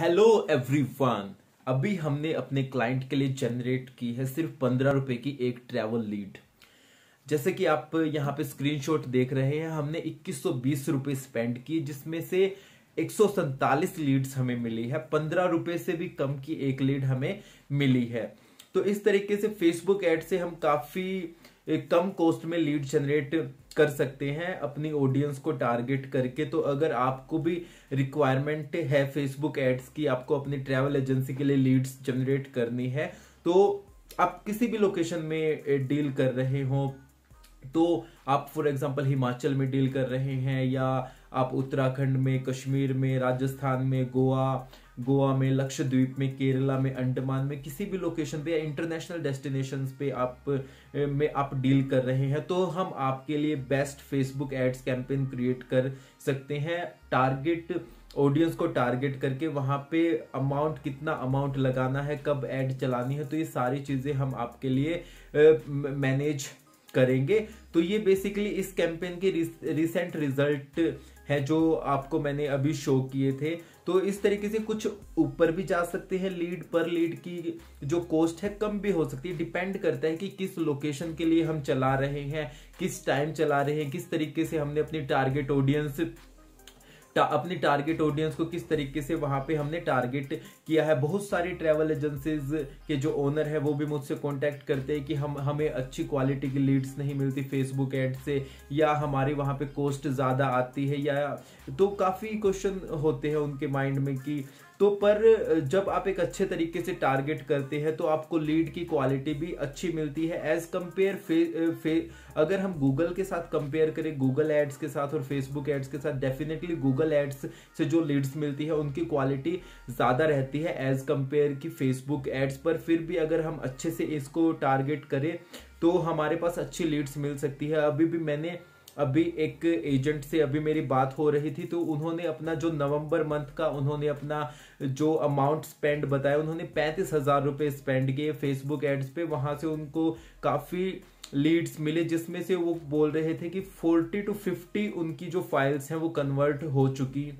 Hello everyone अभी हमने अपने क्लाइंट के लिए जनरेट की है सिर्फ़ पंद्रह रुपए की एक ट्रैवल लीड जैसे कि आप यहाँ पे स्क्रीनशॉट देख रहे हैं, हमने इक्कीस सौ बीस रुपए स्पेंड की जिसमें से एक सौ सैतालीस लीड्स हमें मिली है। पंद्रह रुपए से भी कम की एक लीड हमें मिली है। तो इस तरीके से फेसबुक एड से हम काफ़ी कम कॉस्ट में लीड जनरेट कर सकते हैं अपनी ऑडियंस को टारगेट करके। तो अगर आपको भी रिक्वायरमेंट है फेसबुक एड्स की, आपको अपनी ट्रैवल एजेंसी के लिए लीड्स जनरेट करनी है तो आप किसी भी लोकेशन में डील कर रहे हो तो आप फॉर एग्जांपल हिमाचल में डील कर रहे हैं या आप उत्तराखंड में, कश्मीर में, राजस्थान में, गोवा गोवा में, लक्षद्वीप में, केरला में, अंडमान में, किसी भी लोकेशन पे या इंटरनेशनल डेस्टिनेशन पे आप में आप डील कर रहे हैं तो हम आपके लिए best Facebook ads campaign create कर सकते हैं। टारगेट ऑडियंस को टारगेट करके वहाँ पे अमाउंट कितना अमाउंट लगाना है, कब एड चलानी है तो ये सारी चीज़ें हम आपके लिए मैनेज करेंगे। तो ये बेसिकली इस कैंपेन के रिसेंट रिज़ल्ट है जो आपको मैंने अभी शो किए थे। तो इस तरीके से कुछ ऊपर भी जा सकते हैं लीड पर लीड की जो कॉस्ट है कम भी हो सकती है। डिपेंड करता है कि किस लोकेशन के लिए हम चला रहे हैं, किस टाइम चला रहे हैं, किस तरीके से हमने अपनी टारगेट ऑडियंस टा, अपनी टारगेट ऑडियंस को किस तरीके से वहाँ पे हमने टारगेट किया है? बहुत सारी ट्रेवल एजेंसीज के जो ओनर है वो भी मुझसे कांटेक्ट करते हैं कि हम हमें अच्छी क्वालिटी की लीड्स नहीं मिलती फेसबुक एड से या हमारे वहाँ पे कॉस्ट ज़्यादा आती है या तो काफ़ी क्वेश्चन होते हैं उनके माइंड में कि तो पर जब आप एक अच्छे तरीके से टारगेट करते हैं तो आपको लीड की क्वालिटी भी अच्छी मिलती है एज कंपेयर फे, अगर हम गूगल के साथ कंपेयर करें गूगल एड्स के साथ और फेसबुक एड्स के साथ डेफिनेटली गूगल एड्स से जो लीड्स मिलती है उनकी क्वालिटी ज़्यादा रहती है एज कंपेयर की फेसबुक एड्स पर। फिर भी अगर हम अच्छे से इसको टारगेट करें तो हमारे पास अच्छी लीड्स मिल सकती है। अभी भी मैंने अभी एक एजेंट से अभी मेरी बात हो रही थी तो उन्होंने अपना जो नवंबर मंथ का उन्होंने अपना जो अमाउंट स्पेंड बताया, उन्होंने पैंतीस हज़ार रुपए स्पेंड किए फेसबुक एड्स पे। वहाँ से उनको काफ़ी लीड्स मिले, जिसमें से वो बोल रहे थे कि 40 टू 50 उनकी जो फाइल्स हैं वो कन्वर्ट हो चुकी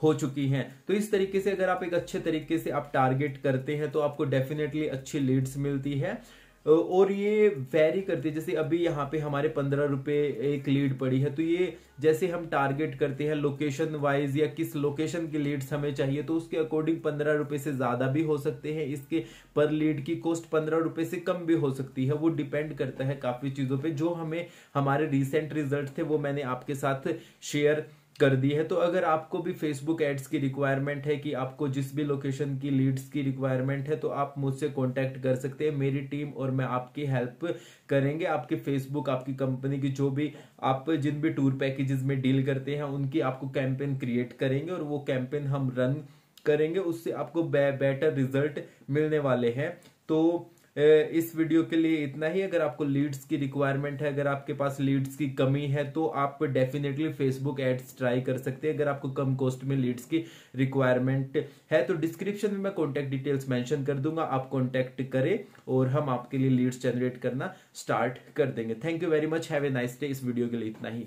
हो चुकी हैं। तो इस तरीके से अगर आप एक अच्छे तरीके से आप टारगेट करते हैं तो आपको डेफिनेटली अच्छी लीड्स मिलती है। और ये वेरी करती है। जैसे अभी यहाँ पे हमारे पंद्रह रुपए एक लीड पड़ी है तो ये जैसे हम टारगेट करते हैं लोकेशन वाइज या किस लोकेशन की लीड्स हमें चाहिए तो उसके अकॉर्डिंग पंद्रह रुपए से ज़्यादा भी हो सकते हैं। इसके पर लीड की कॉस्ट पंद्रह रुपए से कम भी हो सकती है। वो डिपेंड करता है काफ़ी चीज़ों पे। जो हमें, हमारे रिसेंट रिज़ल्ट थे, वो मैंने आपके साथ शेयर कर दी है तो अगर आपको भी फेसबुक एड्स की रिक्वायरमेंट है कि आपको जिस भी लोकेशन की लीड्स की रिक्वायरमेंट है तो आप मुझसे कांटेक्ट कर सकते हैं मेरी टीम और मैं आपकी हेल्प करेंगे। आपके फेसबुक आपकी कंपनी की जो भी आप जिन भी टूर पैकेजेस में डील करते हैं उनकी आपको कैंपेन क्रिएट करेंगे और वो कैंपेन हम रन करेंगे उससे आपको बे, बेटर रिज़ल्ट मिलने वाले हैं। तो इस वीडियो के लिए इतना ही। अगर आपको लीड्स की रिक्वायरमेंट है, अगर आपके पास लीड्स की कमी है तो आप डेफिनेटली फेसबुक एड्स ट्राई कर सकते हैं। अगर आपको कम कॉस्ट में लीड्स की रिक्वायरमेंट है तो डिस्क्रिप्शन में मैं कॉन्टैक्ट डिटेल्स मैंशन कर दूँगा। आप कॉन्टैक्ट करें और हम आपके लिए लीड्स जनरेट करना स्टार्ट कर देंगे। Thank you very much have a nice day इस वीडियो के लिए इतना ही।